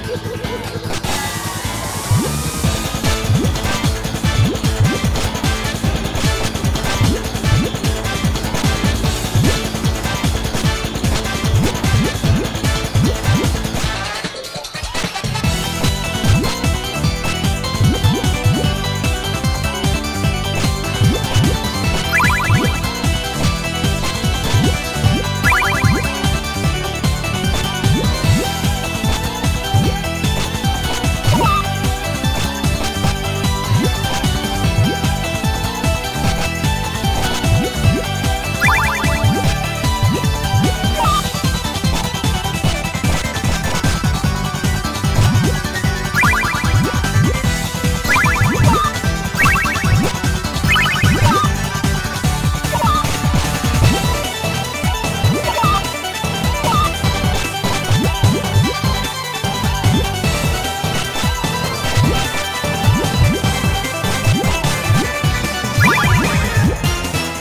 Gracias.